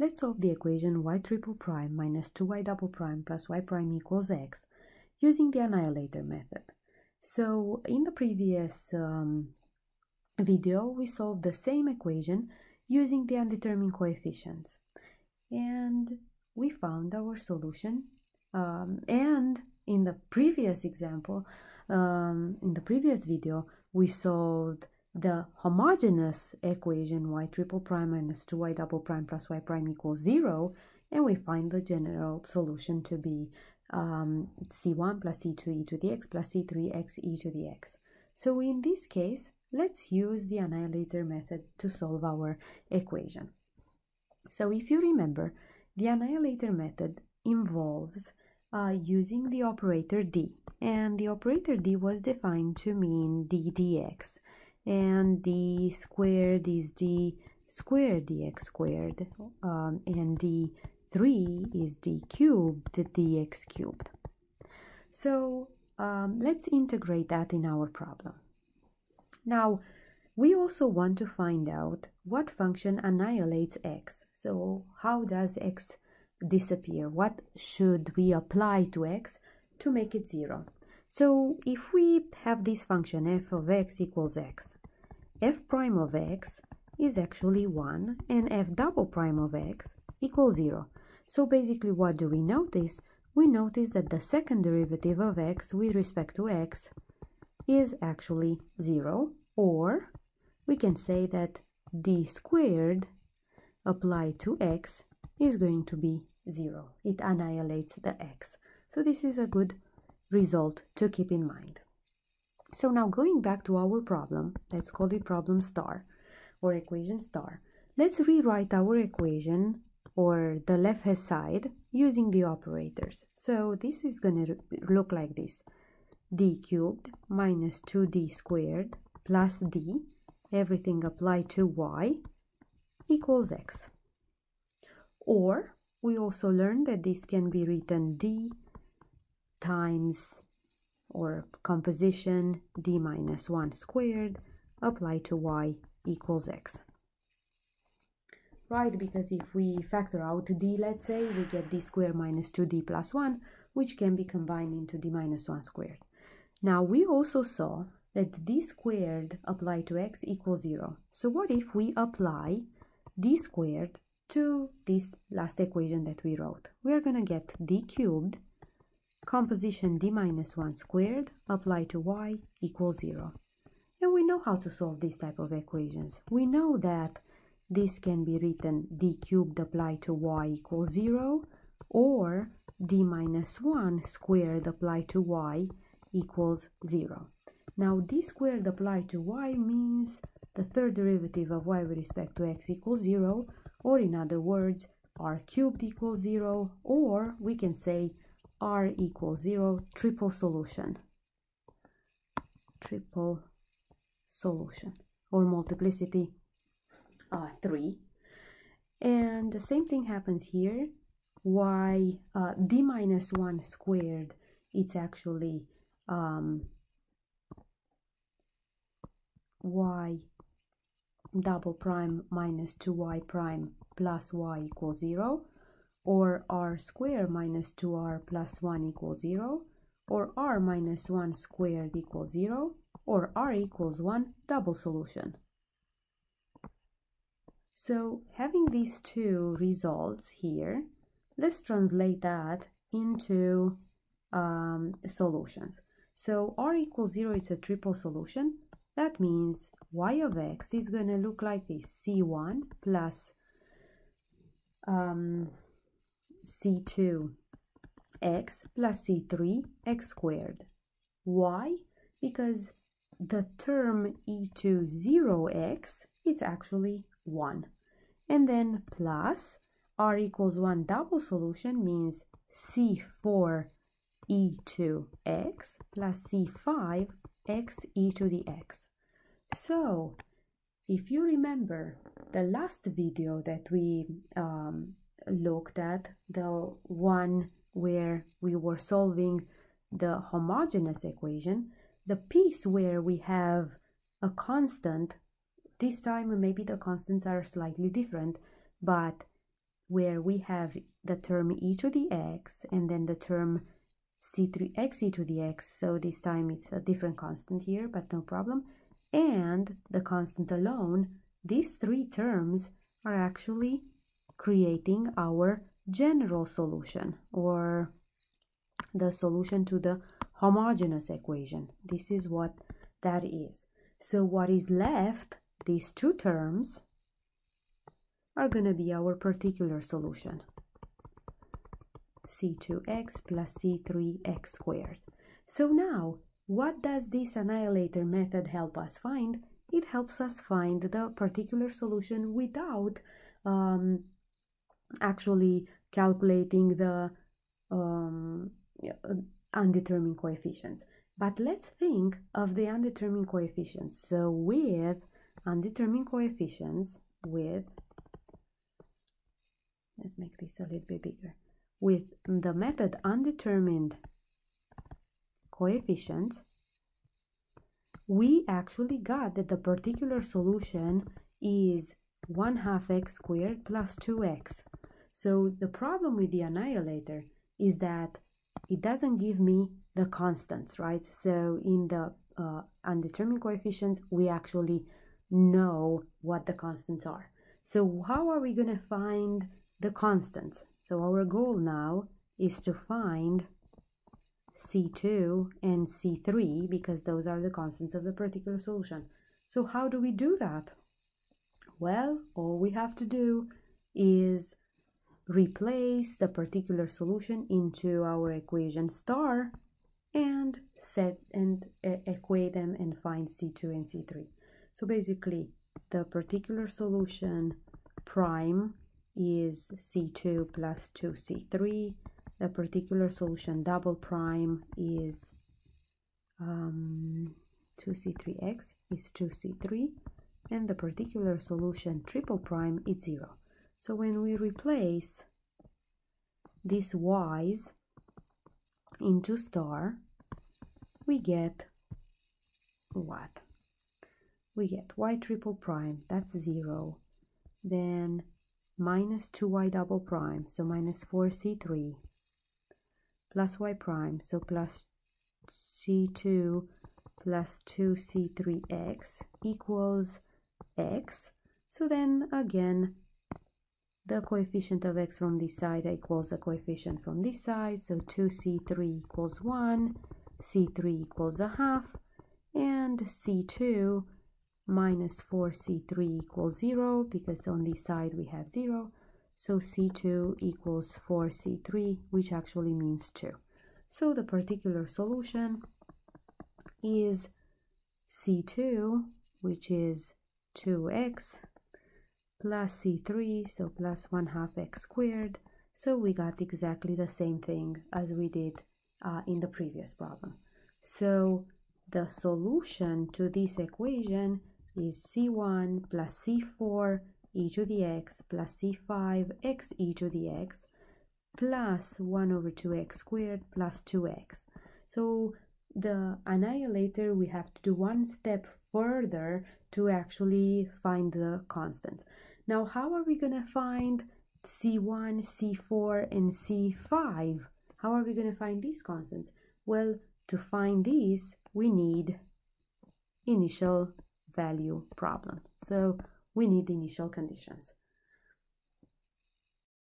let's solve the equation y triple prime minus 2y double prime plus y prime equals x using the annihilator method. So in the previous um, video, we solved the same equation using the undetermined coefficients. And we found our solution. Um, and in the previous example, um, in the previous video, we solved the homogeneous equation y triple prime minus 2y double prime plus y prime equals 0 and we find the general solution to be um, c1 plus c2 e to the x plus c3 x e to the x. So in this case, let's use the annihilator method to solve our equation. So if you remember, the annihilator method involves uh, using the operator d, and the operator d was defined to mean d dx and d squared is d squared dx squared um, and d3 is d cubed dx cubed. So um, let's integrate that in our problem. Now, we also want to find out what function annihilates x. So how does x disappear? What should we apply to x to make it 0? So if we have this function f of x equals x, f prime of x is actually 1 and f double prime of x equals 0. So basically what do we notice? We notice that the second derivative of x with respect to x is actually 0 or we can say that d squared applied to x is going to be 0. It annihilates the x. So this is a good result to keep in mind. So now going back to our problem, let's call it problem star or equation star. Let's rewrite our equation or the left hand side using the operators. So this is going to look like this. d cubed minus 2d squared plus d, everything applied to y, equals x. Or we also learned that this can be written d times or composition d minus 1 squared applied to y equals x. Right, because if we factor out d, let's say, we get d squared minus 2d plus 1, which can be combined into d minus 1 squared. Now, we also saw that d squared applied to x equals 0. So what if we apply d squared to this last equation that we wrote? We are going to get d cubed composition d minus 1 squared applied to y equals 0. And we know how to solve this type of equations. We know that this can be written d cubed applied to y equals 0 or d minus 1 squared applied to y equals 0. Now d squared applied to y means the third derivative of y with respect to x equals 0 or in other words r cubed equals 0 or we can say r equals 0 triple solution. Triple solution or multiplicity uh, 3 and the same thing happens here. Y uh, d minus 1 squared it's actually um, y double prime minus 2y prime plus y equals 0 or r squared minus 2r plus 1 equals 0, or r minus 1 squared equals 0, or r equals 1 double solution. So having these two results here, let's translate that into um, solutions. So r equals 0 is a triple solution. That means y of x is going to look like this, c1 plus um, c2 x plus c3 x squared. Why? Because the term e to 0x it's actually 1. And then plus r equals 1 double solution means c4 e to x plus c5 x e to the x. So, if you remember the last video that we um, looked at, the one where we were solving the homogeneous equation, the piece where we have a constant, this time maybe the constants are slightly different, but where we have the term e to the x and then the term c3x e to the x, so this time it's a different constant here, but no problem, and the constant alone, these three terms are actually creating our general solution or the solution to the homogeneous equation. This is what that is. So what is left, these two terms, are going to be our particular solution. c2x plus c3x squared. So now, what does this annihilator method help us find? It helps us find the particular solution without um, actually calculating the um, undetermined coefficients. But let's think of the undetermined coefficients. So with undetermined coefficients, with, let's make this a little bit bigger, with the method undetermined coefficients, we actually got that the particular solution is 1 half x squared plus 2x. So the problem with the annihilator is that it doesn't give me the constants, right? So in the uh, undetermined coefficients, we actually know what the constants are. So how are we going to find the constants? So our goal now is to find C2 and C3 because those are the constants of the particular solution. So how do we do that? Well, all we have to do is replace the particular solution into our equation star and set and uh, equate them and find C2 and C3. So basically the particular solution prime is C2 plus 2C3. The particular solution double prime is um, 2C3x is 2C3 and the particular solution triple prime is 0. So when we replace these y's into star, we get what? We get y triple prime, that's 0. Then minus 2y double prime, so minus 4c3, plus y prime, so plus c2 plus 2c3x equals x. So then again, the coefficient of x from this side equals the coefficient from this side. So 2c3 equals 1, c3 equals a half, and c2 minus 4c3 equals 0 because on this side we have 0. So c2 equals 4c3, which actually means 2. So the particular solution is c2, which is 2x plus c3, so plus 1 half x squared. So we got exactly the same thing as we did uh, in the previous problem. So the solution to this equation is c1 plus c4 e to the x plus c5 x e to the x plus 1 over 2x squared plus 2x. So the annihilator, we have to do one step further to actually find the constants. Now, how are we going to find C1, C4, and C5? How are we going to find these constants? Well, to find these, we need initial value problem. So we need initial conditions.